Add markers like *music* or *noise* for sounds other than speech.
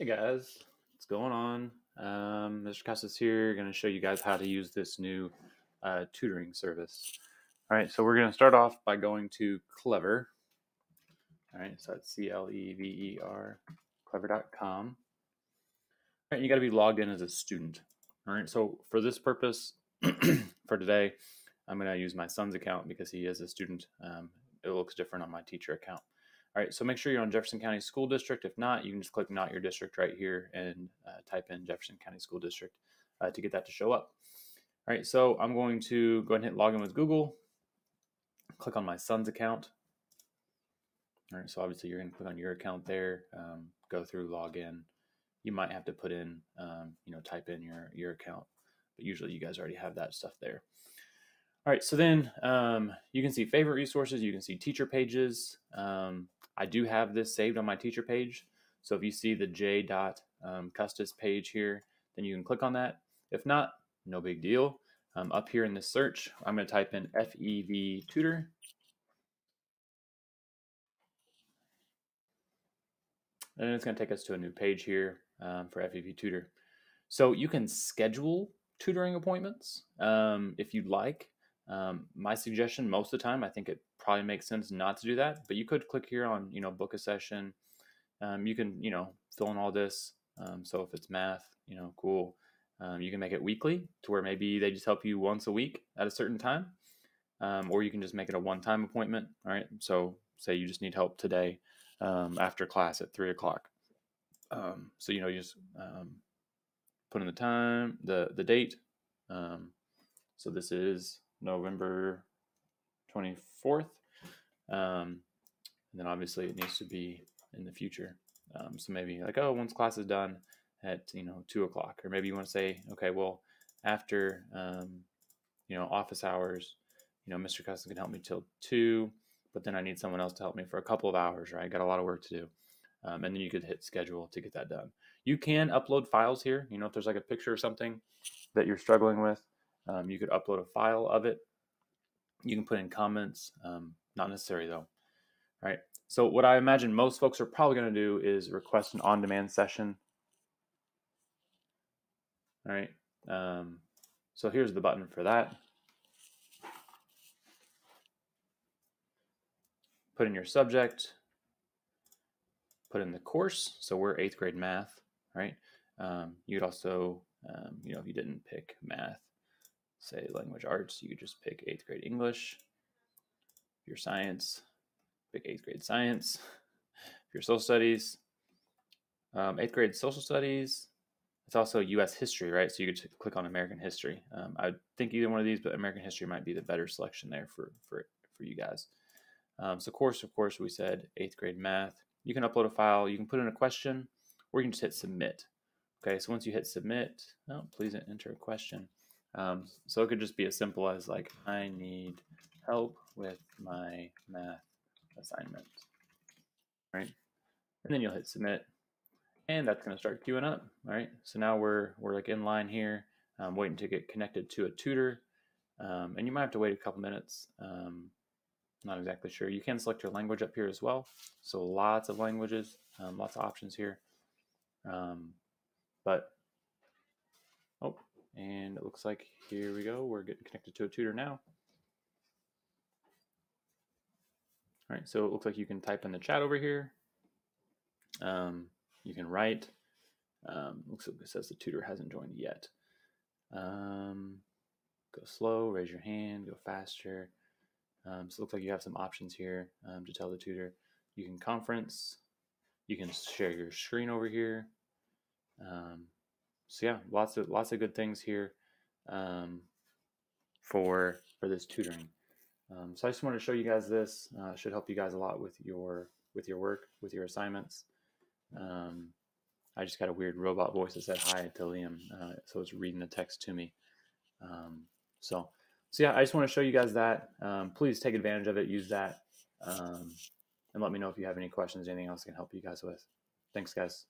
Hey guys, what's going on? Um, Mr. Custis here, going to show you guys how to use this new uh, tutoring service. All right, so we're going to start off by going to Clever. All right, so that's C L E V E R, clever.com. All right, you got to be logged in as a student. All right, so for this purpose, *clears throat* for today, I'm going to use my son's account because he is a student. Um, it looks different on my teacher account. All right, so make sure you're on Jefferson County School District. If not, you can just click Not Your District right here and uh, type in Jefferson County School District uh, to get that to show up. All right, so I'm going to go ahead and hit Login with Google. Click on my son's account. All right, so obviously you're going to click on your account there, um, go through, log in. You might have to put in, um, you know, type in your your account, but usually you guys already have that stuff there. All right, so then um, you can see favorite resources, you can see teacher pages. Um, I do have this saved on my teacher page. So if you see the J. Um, Custis page here, then you can click on that. If not, no big deal. Um, up here in the search, I'm going to type in FEV Tutor. And it's going to take us to a new page here um, for FEV Tutor. So you can schedule tutoring appointments um, if you'd like. Um, my suggestion, most of the time, I think it probably makes sense not to do that. But you could click here on, you know, book a session. Um, you can, you know, fill in all this. Um, so if it's math, you know, cool. Um, you can make it weekly to where maybe they just help you once a week at a certain time, um, or you can just make it a one-time appointment. All right. So say you just need help today um, after class at three o'clock. so you know, you just put in the time, the the date. so this is November 24th. Um, and then obviously it needs to be in the future. Um, so maybe like, oh, once class is done at, you know, two o'clock, or maybe you want to say, okay, well, after, um, you know, office hours, you know, Mr. Custis can help me till two, but then I need someone else to help me for a couple of hours, right? I got a lot of work to do. Um, and then you could hit schedule to get that done. You can upload files here. You know, if there's like a picture or something that you're struggling with, um, you could upload a file of it. You can put in comments, um, not necessary though. All right. So what I imagine most folks are probably going to do is request an on-demand session. All right. Um, so here's the button for that. Put in your subject. Put in the course. So we're eighth grade math, right? Um, you'd also, um, you know, if you didn't pick math, say language arts, you just pick eighth grade English. If you're science, pick eighth grade science. *laughs* If you're social studies, um, eighth grade social studies, it's also U.S. history, right? So you could click on American history. Um, I think either one of these, but American history might be the better selection there for for for you guys. Um, so course, of course, we said eighth grade math. You can upload a file. You can put in a question, or you can just hit submit. Okay, so once you hit submit, oh, please enter a question. Um, so it could just be as simple as like, I need help with my math assignment, right? And then you'll hit submit and that's going to start queuing up. All right. So now we're, we're like in line here, um, waiting to get connected to a tutor. Um, and you might have to wait a couple minutes. Um, not exactly sure. You can select your language up here as well. So lots of languages, um, lots of options here. Um, but, oh, and it looks like here we go. We're getting connected to a tutor now. All right, so it looks like you can type in the chat over here. Um, you can write. Um, looks like it says the tutor hasn't joined yet. Um, go slow, raise your hand, go faster. Um, so it looks like you have some options here um, to tell the tutor. You can conference. You can share your screen over here. Um, so yeah, lots of lots of good things here um, for for this tutoring. Um, so I just wanted to show you guys this. Uh, should help you guys a lot with your with your work, with your assignments. Um, I just got a weird robot voice that said hi to Liam, uh, so it's reading the text to me. Um, so so yeah, I just want to show you guys that. Um, please take advantage of it, use that, um, and let me know if you have any questions, anything else I can help you guys with. Thanks, guys.